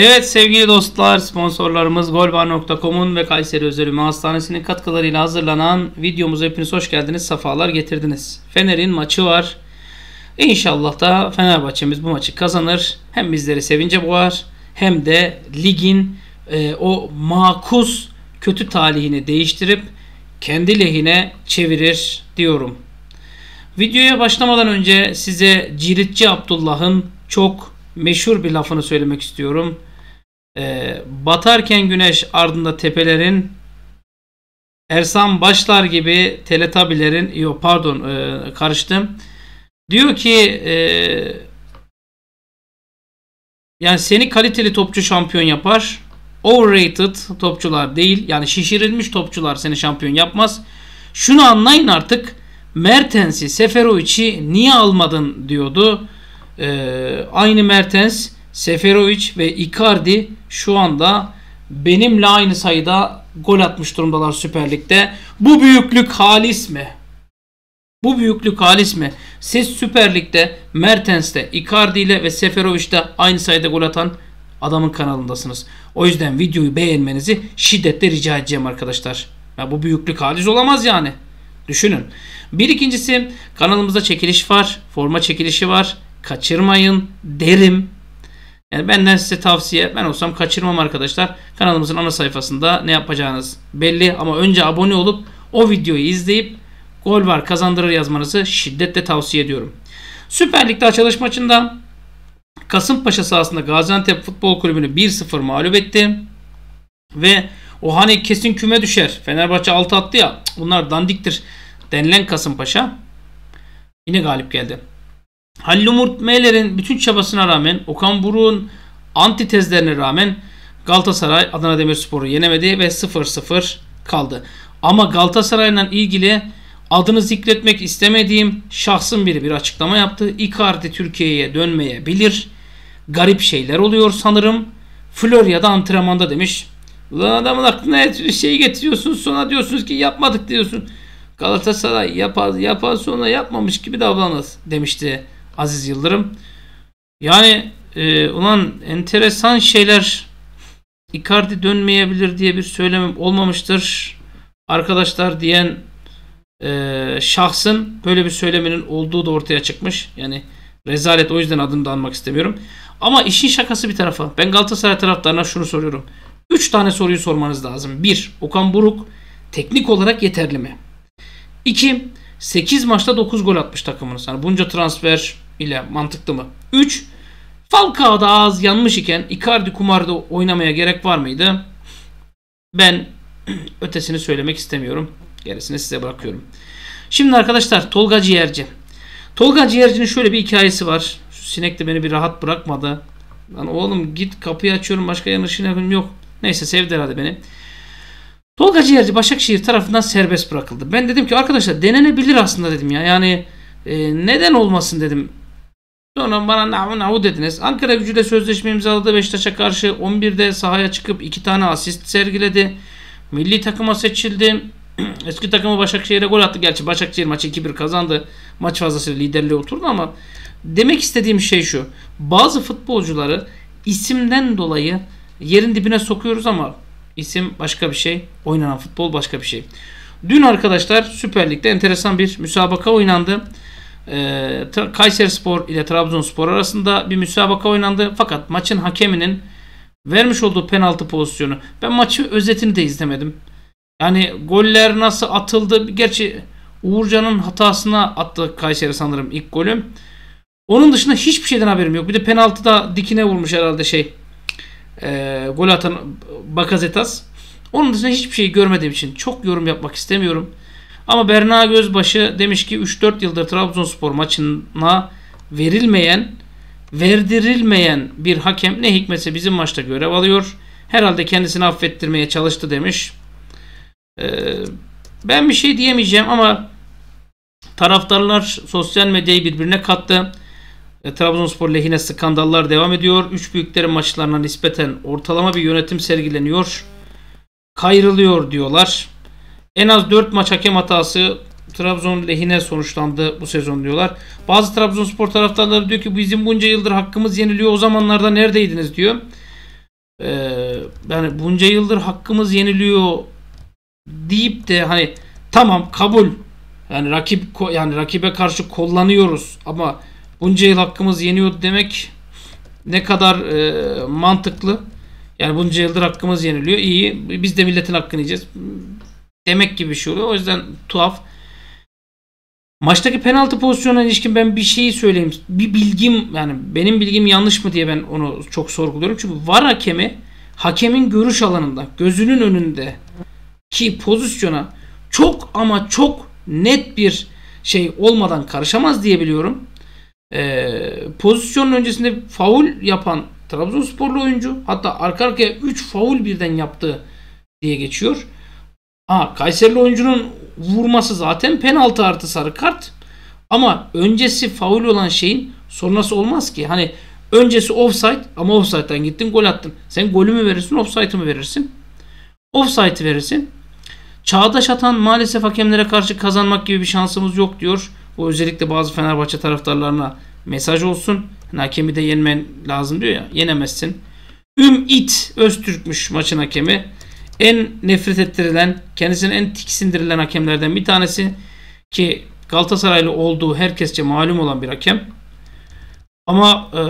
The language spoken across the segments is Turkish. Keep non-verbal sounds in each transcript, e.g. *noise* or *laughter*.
Evet sevgili dostlar sponsorlarımız golbar.com'un ve Kayseri Özel Hastanesi'nin katkılarıyla hazırlanan videomuza hepiniz hoş geldiniz. Safalar getirdiniz. Fener'in maçı var. İnşallah da Fenerbahçe'miz bu maçı kazanır. Hem bizleri sevince boğar hem de ligin e, o makus kötü talihini değiştirip kendi lehine çevirir diyorum. Videoya başlamadan önce size Ciritçi Abdullah'ın çok meşhur bir lafını söylemek istiyorum. Ee, batarken güneş ardında tepelerin Ersan Başlar gibi teletabilerin yok pardon e, karıştım. Diyor ki e, yani seni kaliteli topçu şampiyon yapar. Overrated topçular değil. Yani şişirilmiş topçular seni şampiyon yapmaz. Şunu anlayın artık. Mertens'i, Seferovic'i niye almadın diyordu. Ee, aynı Mertens, Seferovic ve Icardi şu anda benimle aynı sayıda gol atmış durumdalar Süper Lig'de. Bu büyüklük halis mi? Bu büyüklük halis mi? Siz Süper Lig'de Mertens'te, Icardi ile ve Seferovic'te aynı sayıda gol atan adamın kanalındasınız. O yüzden videoyu beğenmenizi şiddetle rica edeceğim arkadaşlar. Ya bu büyüklük halis olamaz yani. Düşünün. Bir ikincisi kanalımızda çekiliş var. Forma çekilişi var. Kaçırmayın derim. Yani benden size tavsiye. Ben olsam kaçırmam arkadaşlar. Kanalımızın ana sayfasında ne yapacağınız belli. Ama önce abone olup o videoyu izleyip gol var kazandırır yazmanızı şiddetle tavsiye ediyorum. Süper Lig'de açılış maçında Kasımpaşa sahasında Gaziantep Futbol Kulübü'nü 1-0 mağlup etti. Ve o hani kesin küme düşer. Fenerbahçe 6 attı ya. Bunlar dandiktir denilen Kasımpaşa yine galip geldi. Halil Umut Meyler'in bütün çabasına rağmen Okan Buruk'un antitezlerine rağmen Galatasaray Adana Demirspor'u yenemedi ve 0-0 kaldı. Ama Galatasaray'la ilgili adını zikretmek istemediğim şahsın biri bir açıklama yaptı. Icardi Türkiye'ye dönmeyebilir. Garip şeyler oluyor sanırım. Florya'da antrenmanda demiş. Ulan adamın aklına şey getiriyorsun sonra diyorsunuz ki yapmadık diyorsun. Galatasaray yapar, yapar sonra yapmamış gibi davranır demişti Aziz Yıldırım. Yani e, ulan enteresan şeyler Icardi dönmeyebilir diye bir söylemem olmamıştır. Arkadaşlar diyen e, şahsın böyle bir söylemenin olduğu da ortaya çıkmış. Yani rezalet o yüzden adını da almak istemiyorum. Ama işin şakası bir tarafa. Ben Galatasaray taraftarına şunu soruyorum. 3 tane soruyu sormanız lazım. 1. Okan Buruk teknik olarak yeterli mi? 2. 8 maçta 9 gol atmış takımınız. Yani bunca transfer ile mantıklı mı? 3. Falcao'da ağız yanmış iken Icardi kumarda oynamaya gerek var mıydı? Ben *clears throat* ötesini söylemek istemiyorum. Gerisini size bırakıyorum. Şimdi arkadaşlar Tolga Ciğerci. Tolga Ciğerci'nin şöyle bir hikayesi var. Şu sinek de beni bir rahat bırakmadı. Lan oğlum git kapıyı açıyorum başka yanlışın yok. Neyse sevdi herhalde beni. Tolga Ciğerci Başakşehir tarafından serbest bırakıldı. Ben dedim ki arkadaşlar denenebilir aslında dedim ya. Yani e, neden olmasın dedim. Sonra bana navu navu dediniz. Ankara gücüyle sözleşme imzaladı. Beşiktaş'a karşı 11'de sahaya çıkıp 2 tane asist sergiledi. Milli takıma seçildi. *clears throat* Eski takımı Başakşehir'e gol attı. Gerçi Başakşehir maçı 2-1 kazandı. Maç fazlasıyla liderliğe oturdu ama demek istediğim şey şu. Bazı futbolcuları isimden dolayı yerin dibine sokuyoruz ama isim başka bir şey. Oynanan futbol başka bir şey. Dün arkadaşlar Süper Lig'de enteresan bir müsabaka oynandı. Ee, Kayseri Spor ile Trabzonspor arasında bir müsabaka oynandı. Fakat maçın hakeminin vermiş olduğu penaltı pozisyonu. Ben maçı özetini de izlemedim. Yani goller nasıl atıldı? Gerçi Uğurcan'ın hatasına attı Kayseri sanırım ilk golüm. Onun dışında hiçbir şeyden haberim yok. Bir de penaltıda dikine vurmuş herhalde şey. E, gol atan Bakazetas. Onun dışında hiçbir şey görmediğim için çok yorum yapmak istemiyorum. Ama Berna Gözbaşı demiş ki 3-4 yıldır Trabzonspor maçına verilmeyen, verdirilmeyen bir hakem ne hikmetse bizim maçta görev alıyor. Herhalde kendisini affettirmeye çalıştı demiş. Ee, ben bir şey diyemeyeceğim ama taraftarlar sosyal medyayı birbirine kattı. E, Trabzonspor lehine skandallar devam ediyor. Üç büyüklerin maçlarına nispeten ortalama bir yönetim sergileniyor. Kayrılıyor diyorlar. En az 4 maç hakem hatası Trabzon lehine sonuçlandı bu sezon diyorlar. Bazı Trabzonspor taraftarları diyor ki bizim bunca yıldır hakkımız yeniliyor o zamanlarda neredeydiniz diyor. e, yani bunca yıldır hakkımız yeniliyor deyip de hani tamam kabul yani rakip yani rakibe karşı kullanıyoruz ama bunca yıl hakkımız yeniyor demek ne kadar e, mantıklı. Yani bunca yıldır hakkımız yeniliyor. İyi. Biz de milletin hakkını yiyeceğiz. Demek gibi bir şey oluyor. O yüzden tuhaf. Maçtaki penaltı pozisyonuna ilişkin ben bir şeyi söyleyeyim. Bir bilgim yani benim bilgim yanlış mı diye ben onu çok sorguluyorum. Çünkü var hakemi hakemin görüş alanında gözünün önünde ki pozisyona çok ama çok net bir şey olmadan karışamaz diye biliyorum. Ee, pozisyonun öncesinde faul yapan Trabzonsporlu oyuncu hatta arka arkaya 3 faul birden yaptı diye geçiyor. Ha, Kayserili oyuncunun vurması zaten penaltı artı sarı kart. Ama öncesi faul olan şeyin sonrası olmaz ki. Hani öncesi offside ama offside'den gittin gol attın. Sen golü mü verirsin offside'ı mı verirsin? Offside'ı verirsin. Çağdaş atan maalesef hakemlere karşı kazanmak gibi bir şansımız yok diyor. Bu özellikle bazı Fenerbahçe taraftarlarına mesaj olsun. Yani hakemi de yenmen lazım diyor ya. Yenemezsin. Ümit Öztürk'müş maçın hakemi. En nefret ettirilen, kendisine en tiksindirilen hakemlerden bir tanesi ki Galatasaraylı olduğu herkesçe malum olan bir hakem. Ama e,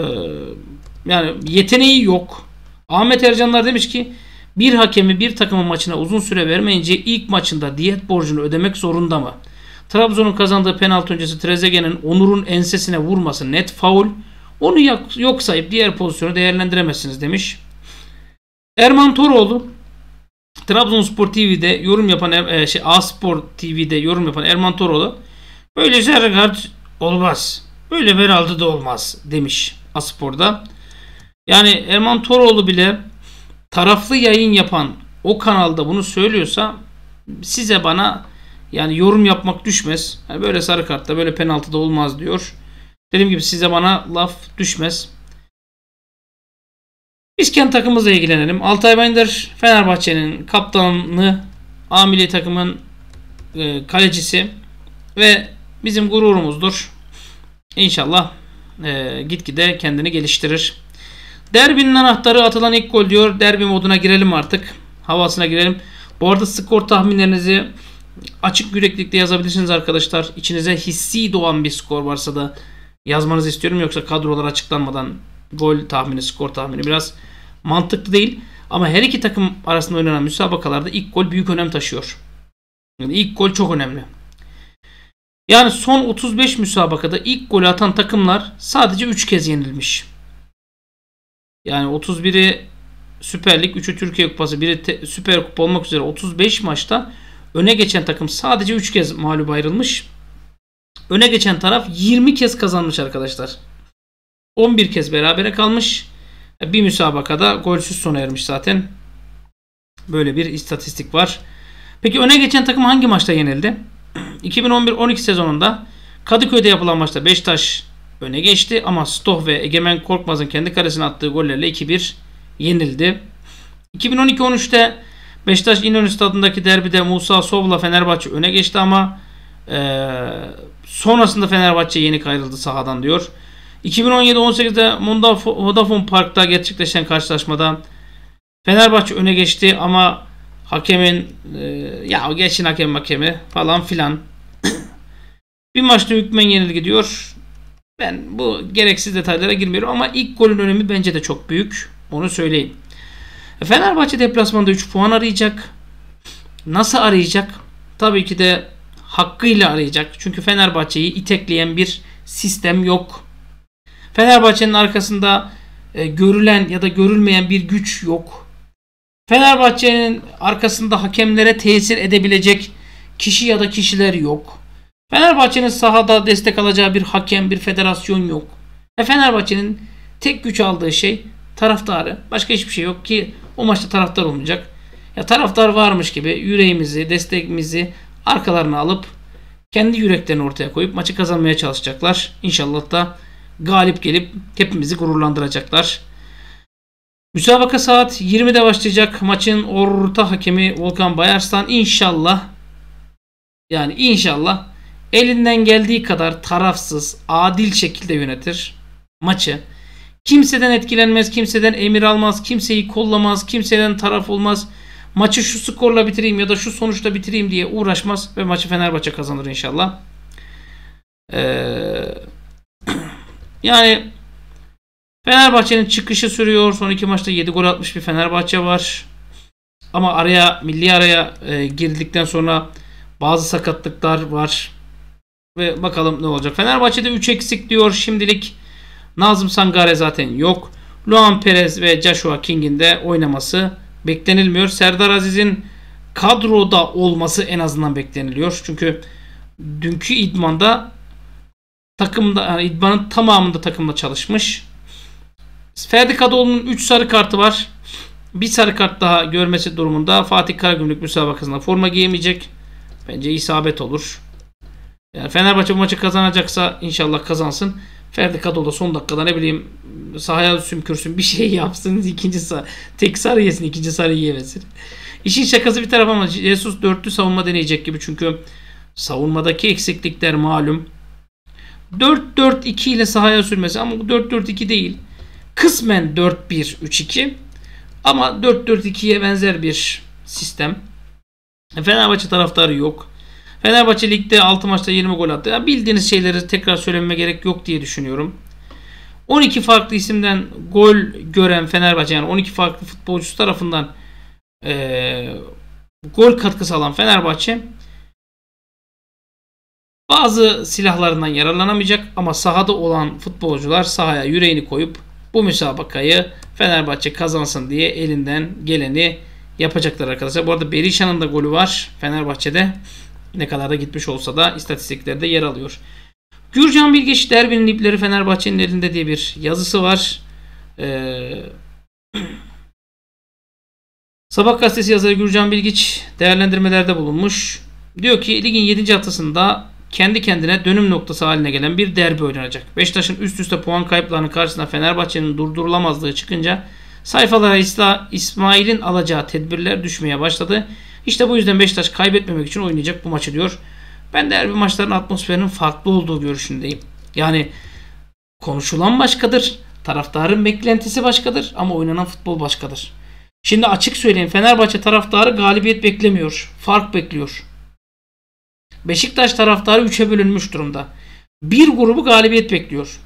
yani yeteneği yok. Ahmet Ercanlar demiş ki bir hakemi bir takımın maçına uzun süre vermeyince ilk maçında diyet borcunu ödemek zorunda mı? Trabzon'un kazandığı penaltı öncesi Trezeguet'in Onur'un ensesine vurması net faul. Onu yok sayıp diğer pozisyonu değerlendiremezsiniz demiş. Erman Toroğlu Trabzonspor TV'de yorum yapan e, şey A-Spor TV'de yorum yapan Erman Toroğlu böyle kart olmaz. Böyle penaltı da olmaz demiş Aspor'da. Yani Erman Toroğlu bile taraflı yayın yapan o kanalda bunu söylüyorsa size bana yani yorum yapmak düşmez. Yani böyle sarı kartta böyle penaltı da olmaz diyor. Dediğim gibi size bana laf düşmez. Biz kendi takımımızla ilgilenelim. Altay Bayındır Fenerbahçe'nin kaptanı, amili takımın e, kalecisi ve bizim gururumuzdur. İnşallah e, gitgide kendini geliştirir. Derbinin anahtarı atılan ilk gol diyor. Derbi moduna girelim artık. Havasına girelim. Bu arada skor tahminlerinizi açık yüreklilikle yazabilirsiniz arkadaşlar. İçinize hissi doğan bir skor varsa da yazmanızı istiyorum. Yoksa kadrolar açıklanmadan gol tahmini, skor tahmini biraz mantıklı değil. Ama her iki takım arasında oynanan müsabakalarda ilk gol büyük önem taşıyor. Yani ilk gol çok önemli. Yani son 35 müsabakada ilk golü atan takımlar sadece 3 kez yenilmiş. Yani 31'i Süper Lig, 3'ü Türkiye Kupası, biri te, Süper Kupa olmak üzere 35 maçta öne geçen takım sadece 3 kez mağlup ayrılmış. Öne geçen taraf 20 kez kazanmış arkadaşlar. 11 kez berabere kalmış. Bir müsabakada golsüz sona ermiş zaten. Böyle bir istatistik var. Peki öne geçen takım hangi maçta yenildi? *clears throat* 2011-12 sezonunda Kadıköy'de yapılan maçta Beşiktaş öne geçti ama Stoh ve Egemen Korkmaz'ın kendi karesine attığı gollerle 2-1 yenildi. 2012-13'te Beşiktaş İnönü stadındaki derbide Musa Sov'la Fenerbahçe öne geçti ama e, sonrasında Fenerbahçe yeni ayrıldı sahadan diyor. 2017-18'de Vodafone Park'ta gerçekleşen karşılaşmada Fenerbahçe öne geçti ama hakemin e, ya geçin hakem hakemi falan filan *clears throat* bir maçta hükmen yenilgi diyor. Ben bu gereksiz detaylara girmiyorum ama ilk golün önemi bence de çok büyük. Onu söyleyeyim. Fenerbahçe deplasmanda 3 puan arayacak. Nasıl arayacak? Tabii ki de hakkıyla arayacak. Çünkü Fenerbahçe'yi itekleyen bir sistem yok. Fenerbahçe'nin arkasında e, görülen ya da görülmeyen bir güç yok. Fenerbahçe'nin arkasında hakemlere tesir edebilecek kişi ya da kişiler yok. Fenerbahçe'nin sahada destek alacağı bir hakem, bir federasyon yok. Ve Fenerbahçe'nin tek güç aldığı şey taraftarı. Başka hiçbir şey yok ki o maçta taraftar olmayacak. Ya taraftar varmış gibi yüreğimizi, destekimizi arkalarına alıp kendi yüreklerini ortaya koyup maçı kazanmaya çalışacaklar. İnşallah da galip gelip hepimizi gururlandıracaklar. Müsabaka saat 20'de başlayacak. Maçın orta hakemi Volkan Bayarslan inşallah yani inşallah elinden geldiği kadar tarafsız, adil şekilde yönetir maçı. Kimseden etkilenmez, kimseden emir almaz, kimseyi kollamaz, kimseden taraf olmaz. Maçı şu skorla bitireyim ya da şu sonuçta bitireyim diye uğraşmaz ve maçı Fenerbahçe kazanır inşallah. Ee, yani Fenerbahçe'nin çıkışı sürüyor. Son iki maçta 7 gol atmış bir Fenerbahçe var. Ama araya milli araya e, girdikten sonra bazı sakatlıklar var. Ve bakalım ne olacak. Fenerbahçe'de 3 eksik diyor şimdilik. Nazım Sangare zaten yok. Luan Perez ve Joshua King'in de oynaması beklenilmiyor. Serdar Aziz'in kadroda olması en azından bekleniliyor. Çünkü dünkü idmanda takımda yani idmanın tamamında takımda çalışmış. Ferdi Kadıoğlu'nun 3 sarı kartı var. Bir sarı kart daha görmesi durumunda Fatih Karagümrük müsabakasında forma giyemeyecek. Bence isabet olur. Yani Fenerbahçe bu maçı kazanacaksa inşallah kazansın. Ferdi Kadıoğlu son dakikada ne bileyim sahaya sümkürsün bir şey *laughs* yapsın ikinci sarı tek sarı yesin ikinci sarı yiyemesin. İşin şakası bir taraf ama Jesus dörtlü savunma deneyecek gibi çünkü savunmadaki eksiklikler malum. 4-4-2 ile sahaya sürmesi ama bu 4-4-2 değil. Kısmen 4-1-3-2 ama 4-4-2'ye benzer bir sistem. Fenerbahçe taraftarı yok. Fenerbahçe ligde 6 maçta 20 gol attı. Yani bildiğiniz şeyleri tekrar söylememe gerek yok diye düşünüyorum. 12 farklı isimden gol gören Fenerbahçe yani 12 farklı futbolcusu tarafından e, gol katkısı alan Fenerbahçe bazı silahlarından yararlanamayacak ama sahada olan futbolcular sahaya yüreğini koyup bu müsabakayı Fenerbahçe kazansın diye elinden geleni yapacaklar arkadaşlar. Bu arada Berisha'nın da golü var Fenerbahçe'de. Ne kadar da gitmiş olsa da istatistiklerde yer alıyor. Gürcan Bilgeç derbinin ipleri Fenerbahçe'nin elinde diye bir yazısı var. Ee, *clears throat* Sabah gazetesi yazarı Gürcan Bilgiç değerlendirmelerde bulunmuş. Diyor ki ligin 7. haftasında kendi kendine dönüm noktası haline gelen bir derbi oynanacak. Beşiktaş'ın üst üste puan kayıplarının karşısında Fenerbahçe'nin durdurulamazlığı çıkınca sayfalara İsmail'in alacağı tedbirler düşmeye başladı. İşte bu yüzden Beşiktaş kaybetmemek için oynayacak bu maçı diyor. Ben derbi maçların atmosferinin farklı olduğu görüşündeyim. Yani konuşulan başkadır, taraftarın beklentisi başkadır ama oynanan futbol başkadır. Şimdi açık söyleyeyim Fenerbahçe taraftarı galibiyet beklemiyor. Fark bekliyor. Beşiktaş taraftarı 3'e bölünmüş durumda. Bir grubu galibiyet bekliyor.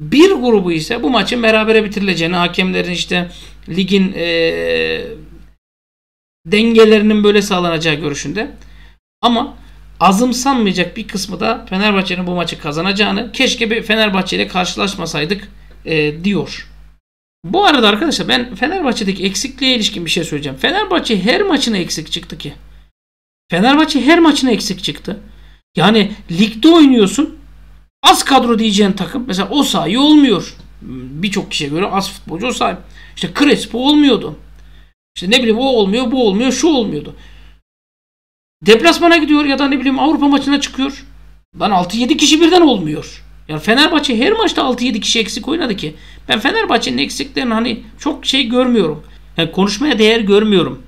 Bir grubu ise bu maçın berabere bitirileceğini, hakemlerin işte ligin ee, dengelerinin böyle sağlanacağı görüşünde. Ama azımsanmayacak bir kısmı da Fenerbahçe'nin bu maçı kazanacağını, keşke bir Fenerbahçe ile karşılaşmasaydık e, diyor. Bu arada arkadaşlar ben Fenerbahçe'deki eksikliğe ilişkin bir şey söyleyeceğim. Fenerbahçe her maçına eksik çıktı ki. Fenerbahçe her maçına eksik çıktı. Yani ligde oynuyorsun. Az kadro diyeceğin takım. Mesela o sahi olmuyor. Birçok kişiye göre az futbolcu o sahi. İşte Crespo olmuyordu. İşte ne bileyim o olmuyor, bu olmuyor, şu olmuyordu. Deplasmana gidiyor ya da ne bileyim Avrupa maçına çıkıyor. Lan 6-7 kişi birden olmuyor. Yani Fenerbahçe her maçta 6-7 kişi eksik oynadı ki. Ben Fenerbahçe'nin eksiklerini hani çok şey görmüyorum. Yani konuşmaya değer görmüyorum.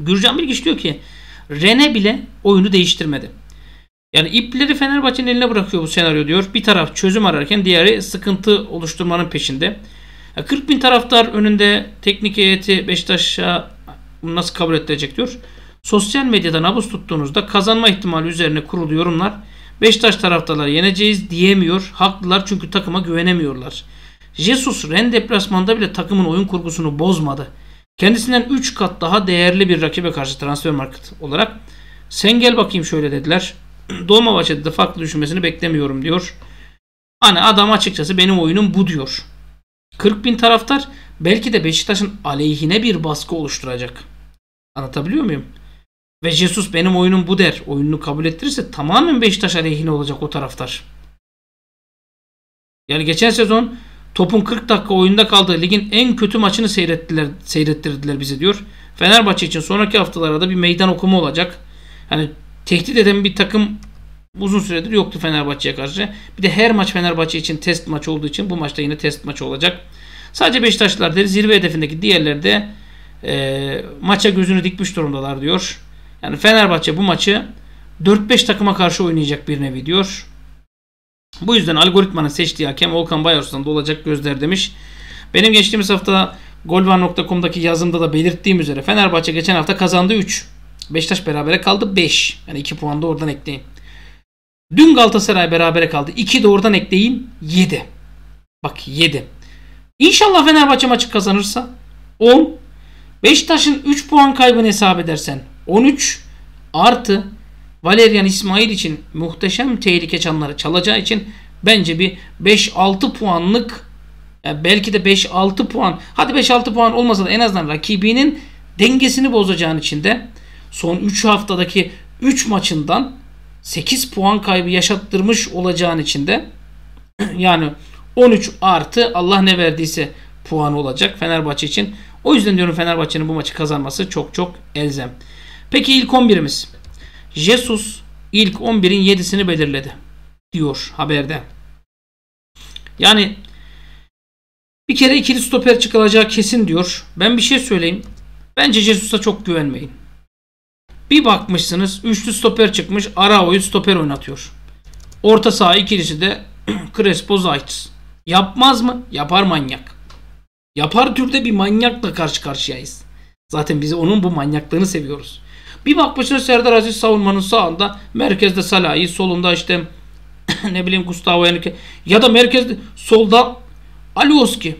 Gürcan Bilgiç diyor ki Rene bile oyunu değiştirmedi. Yani ipleri Fenerbahçe'nin eline bırakıyor bu senaryo diyor. Bir taraf çözüm ararken diğeri sıkıntı oluşturmanın peşinde. 40 bin taraftar önünde teknik heyeti Beşiktaş'a nasıl kabul edilecek diyor. Sosyal medyadan nabız tuttuğunuzda kazanma ihtimali üzerine kurulu yorumlar Beşiktaş taraftarları yeneceğiz diyemiyor. Haklılar çünkü takıma güvenemiyorlar. Jesus Ren deplasmanda bile takımın oyun kurgusunu bozmadı. Kendisinden 3 kat daha değerli bir rakibe karşı transfer market olarak sen gel bakayım şöyle dediler. *clears throat* Dolmabahçe'de de farklı düşünmesini beklemiyorum diyor. Hani adam açıkçası benim oyunum bu diyor. 40 bin taraftar belki de Beşiktaş'ın aleyhine bir baskı oluşturacak. Anlatabiliyor muyum? Ve Jesus benim oyunum bu der. Oyununu kabul ettirirse tamamen Beşiktaş aleyhine olacak o taraftar. Yani geçen sezon topun 40 dakika oyunda kaldığı ligin en kötü maçını seyrettiler, seyrettirdiler bize diyor. Fenerbahçe için sonraki haftalarda bir meydan okuma olacak. Hani tehdit eden bir takım uzun süredir yoktu Fenerbahçe'ye karşı. Bir de her maç Fenerbahçe için test maç olduğu için bu maçta yine test maçı olacak. Sadece Beşiktaşlılar der zirve hedefindeki diğerleri de e, maça gözünü dikmiş durumdalar diyor. Yani Fenerbahçe bu maçı 4-5 takıma karşı oynayacak bir nevi diyor. Bu yüzden algoritmanın seçtiği hakem Volkan Bayarslan da olacak gözler demiş. Benim geçtiğimiz hafta golvan.com'daki yazımda da belirttiğim üzere Fenerbahçe geçen hafta kazandı 3. Beşiktaş berabere kaldı 5. Yani 2 puan da oradan ekleyin. Dün Galatasaray berabere kaldı. 2 de oradan ekleyin 7. Bak 7. İnşallah Fenerbahçe maçı kazanırsa 10. Beşiktaş'ın 3 puan kaybını hesap edersen 13 artı Valerian İsmail için muhteşem tehlike çanları çalacağı için bence bir 5-6 puanlık yani belki de 5-6 puan hadi 5-6 puan olmasa da en azından rakibinin dengesini bozacağın için de son 3 haftadaki 3 maçından 8 puan kaybı yaşattırmış olacağın için de *clears throat* yani 13 artı Allah ne verdiyse puan olacak Fenerbahçe için. O yüzden diyorum Fenerbahçe'nin bu maçı kazanması çok çok elzem. Peki ilk 11'imiz. Jesus ilk 11'in 7'sini belirledi diyor haberde. Yani bir kere ikili stoper çıkılacağı kesin diyor. Ben bir şey söyleyeyim. Bence Jesus'a çok güvenmeyin. Bir bakmışsınız üçlü stoper çıkmış. Arao'yu stoper oynatıyor. Orta saha ikilisi de *clears throat* Crespo Zayt. Yapmaz mı? Yapar manyak. Yapar türde bir manyakla karşı karşıyayız. Zaten biz onun bu manyaklığını seviyoruz. Bir bakmışsınız Serdar Aziz savunmanın sağında merkezde Salah'ı solunda işte *clears throat* ne bileyim Gustavo Henrique ya da merkezde solda Alioski.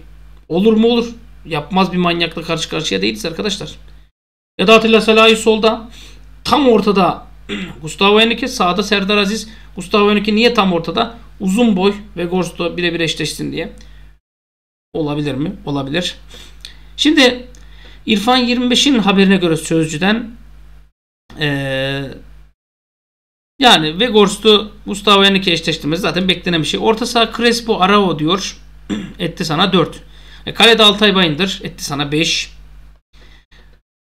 Olur mu olur. Yapmaz bir manyakla karşı karşıya değiliz arkadaşlar. Ya da Atilla Salah'ı solda tam ortada *clears throat* Gustavo Henrique sağda Serdar Aziz. Gustavo Henrique niye tam ortada? Uzun boy ve Gorsto birebir eşleşsin diye. Olabilir mi? Olabilir. Şimdi İrfan 25'in haberine göre sözcüden ee, yani Vegors'tu Gustavo Henrique eşleştirmesi zaten beklenen bir şey. Orta saha Crespo Arao diyor. *clears throat* etti sana 4. E, kalede Altay Bayındır etti sana 5.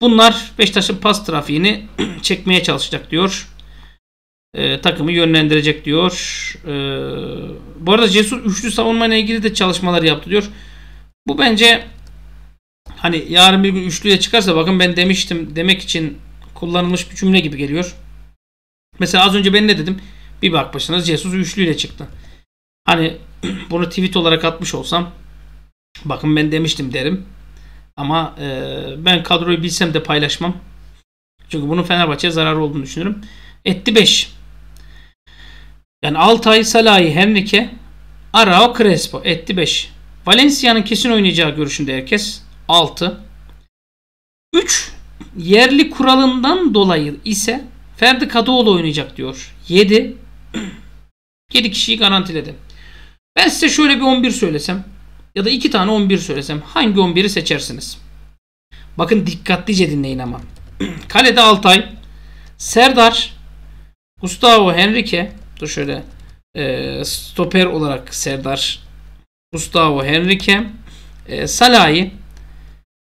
Bunlar Beşiktaş'ın pas trafiğini *clears throat* çekmeye çalışacak diyor. E, takımı yönlendirecek diyor. E, bu arada Jesus üçlü savunma ile ilgili de çalışmalar yaptı diyor. Bu bence hani yarın bir gün üçlüye çıkarsa bakın ben demiştim demek için kullanılmış bir cümle gibi geliyor. Mesela az önce ben ne dedim? Bir bakmışsınız Jesus üçlüyle çıktı. Hani *clears throat* bunu tweet olarak atmış olsam bakın ben demiştim derim. Ama e, ben kadroyu bilsem de paylaşmam. Çünkü bunun Fenerbahçe'ye zararı olduğunu düşünüyorum. Etti 5. Yani Altay, Salahi, Henrique, Arao, Crespo. Etti 5. Valencia'nın kesin oynayacağı görüşünde herkes. 6. 3 yerli kuralından dolayı ise Ferdi Kadıoğlu oynayacak diyor. 7. 7 kişiyi garantiledi. Ben size şöyle bir 11 söylesem ya da 2 tane 11 söylesem hangi 11'i seçersiniz? Bakın dikkatlice dinleyin ama. *clears throat* Kalede Altay, Serdar, Gustavo Henrique, dur şöyle e, stoper olarak Serdar, Gustavo Henrique, e, Salahi,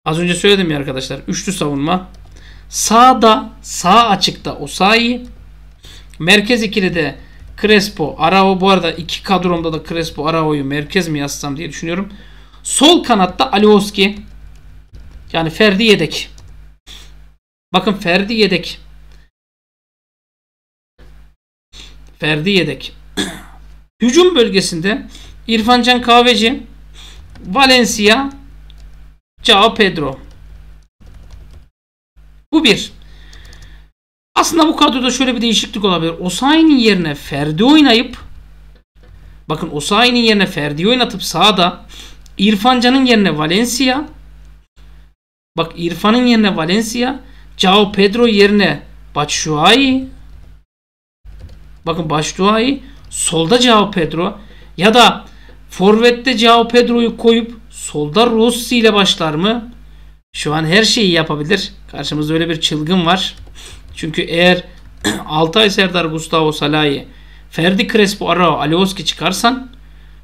Az önce söyledim ya arkadaşlar. Üçlü savunma. Sağda, sağ açıkta Osayi. Merkez ikili Crespo, Arao. Bu arada iki kadromda da Crespo, Arao'yu merkez mi yazsam diye düşünüyorum. Sol kanatta Alioski. Yani Ferdi yedek. Bakın Ferdi yedek. Ferdi yedek. *clears throat* Hücum bölgesinde İrfancan Kahveci, Valencia, Cao Pedro. Bu bir. Aslında bu kadroda şöyle bir değişiklik olabilir. Osayi'nin yerine Ferdi oynayıp bakın Osayi'nin yerine Ferdi oynatıp sağda İrfan Can'ın yerine Valencia bak İrfan'ın yerine Valencia Cao Pedro yerine Batshuayi bakın Batshuayi solda Cao Pedro ya da Forvet'te Cao Pedro'yu koyup Solda Rossi ile başlar mı? Şu an her şeyi yapabilir. Karşımızda öyle bir çılgın var. Çünkü eğer *clears throat* Altay Serdar Gustavo Salahi Ferdi Crespo Arao Alioski çıkarsan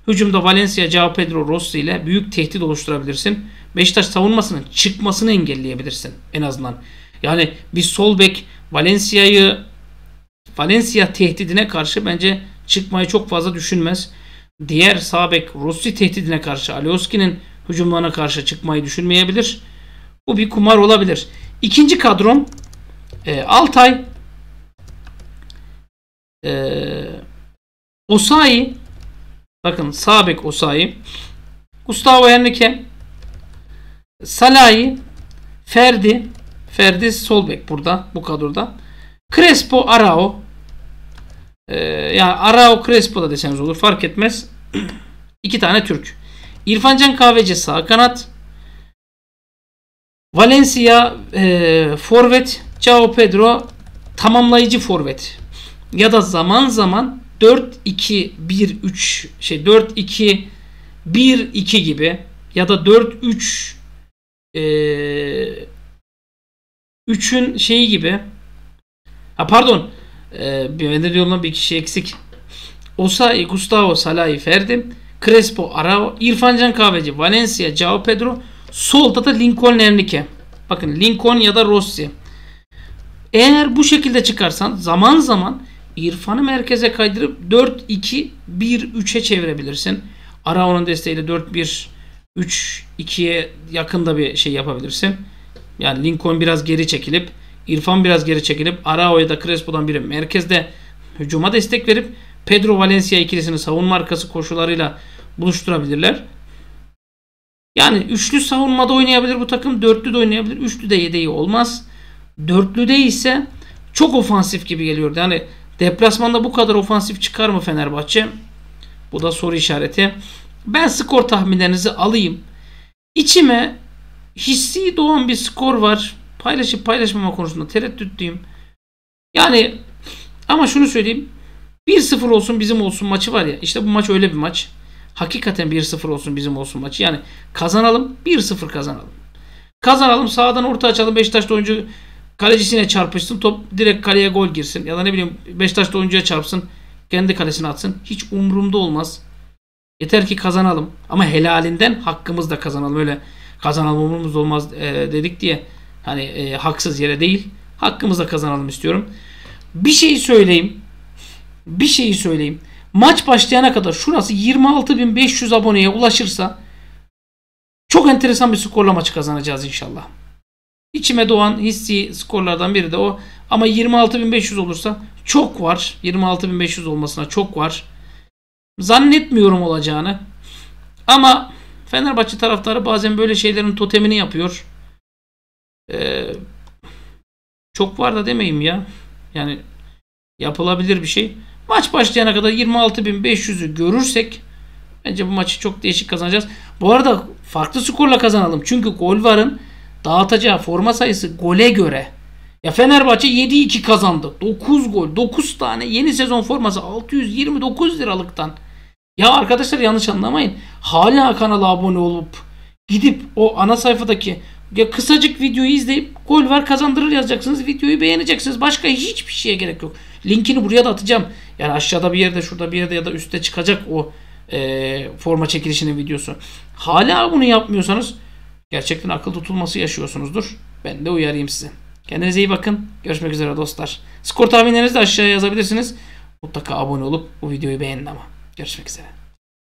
hücumda Valencia, Cao Pedro Rossi ile büyük tehdit oluşturabilirsin. Beşiktaş savunmasının çıkmasını engelleyebilirsin en azından. Yani bir sol bek Valencia'yı Valencia tehdidine karşı bence çıkmayı çok fazla düşünmez. Diğer sağ bek Rossi tehdidine karşı Alioski'nin hücumlarına karşı çıkmayı düşünmeyebilir. Bu bir kumar olabilir. İkinci kadrom e, Altay e, Osayi Bakın sağ bek Osayi. Gustavo Henrique. Salahi. Ferdi. Ferdi sol bek burada. Bu kadroda. Crespo Arao. Ee, yani Arao Crespo da deseniz olur. Fark etmez. *clears throat* İki tane Türk. İrfancan Kahveci sağ kanat. Valencia e, forvet. Cao Pedro tamamlayıcı forvet. Ya da zaman zaman 4-2-1-3 şey 4-2 1-2 gibi ya da 4-3 e, 3'ün şeyi gibi ha pardon e, ben de diyorum bir kişi eksik Osayi, Gustavo, Salahi, Ferdi Crespo, Arao, İrfancan Kahveci, Valencia, Cao Pedro solda da Lincoln Ernike bakın Lincoln ya da Rossi eğer bu şekilde çıkarsan zaman zaman İrfan'ı merkeze kaydırıp 4-2-1-3'e çevirebilirsin. Arao'nun desteğiyle 4-1-3-2'ye yakında bir şey yapabilirsin. Yani Lincoln biraz geri çekilip İrfan biraz geri çekilip Arao'ya da Crespo'dan biri merkezde hücuma destek verip Pedro Valencia ikilisini savunma arkası koşularıyla buluşturabilirler. Yani üçlü savunmada oynayabilir bu takım. Dörtlü de oynayabilir. Üçlü de yedeği olmaz. Dörtlü de ise çok ofansif gibi geliyordu. Yani deplasmanda bu kadar ofansif çıkar mı Fenerbahçe? Bu da soru işareti. Ben skor tahminlerinizi alayım. İçime hissi doğan bir skor var. Paylaşıp paylaşmama konusunda tereddütlüyüm. Yani ama şunu söyleyeyim. 1-0 olsun bizim olsun maçı var ya. İşte bu maç öyle bir maç. Hakikaten 1-0 olsun bizim olsun maçı. Yani kazanalım 1-0 kazanalım. Kazanalım sağdan orta açalım. Beşiktaş'ta oyuncu kalecisine çarpışsın. Top direkt kaleye gol girsin. Ya da ne bileyim Beşiktaş'ta oyuncuya çarpsın. Kendi kalesine atsın. Hiç umurumda olmaz. Yeter ki kazanalım. Ama helalinden hakkımız da kazanalım. Öyle kazanalım umurumuz olmaz e, dedik diye hani e, haksız yere değil. Hakkımızda kazanalım istiyorum. Bir şeyi söyleyeyim. Bir şeyi söyleyeyim. Maç başlayana kadar şurası 26.500 aboneye ulaşırsa çok enteresan bir skorla maçı kazanacağız inşallah. İçime doğan hissi skorlardan biri de o. Ama 26.500 olursa çok var. 26.500 olmasına çok var. Zannetmiyorum olacağını. Ama Fenerbahçe taraftarı bazen böyle şeylerin totemini yapıyor. Ee, çok var da demeyeyim ya. Yani yapılabilir bir şey. Maç başlayana kadar 26.500'ü görürsek bence bu maçı çok değişik kazanacağız. Bu arada farklı skorla kazanalım. Çünkü gol varın dağıtacağı forma sayısı gole göre. Ya Fenerbahçe 7-2 kazandı. 9 gol, 9 tane yeni sezon forması 629 liralıktan. Ya arkadaşlar yanlış anlamayın. Hala kanala abone olup gidip o ana sayfadaki ya kısacık videoyu izleyip gol var kazandırır yazacaksınız. Videoyu beğeneceksiniz. Başka hiçbir şeye gerek yok. Linkini buraya da atacağım. Yani aşağıda bir yerde şurada bir yerde ya da üstte çıkacak o e, forma çekilişinin videosu. Hala bunu yapmıyorsanız gerçekten akıl tutulması yaşıyorsunuzdur. Ben de uyarayım size. Kendinize iyi bakın. Görüşmek üzere dostlar. Skor tahminlerinizi de aşağıya yazabilirsiniz. Mutlaka abone olup bu videoyu beğenin ama. Görüşmek üzere.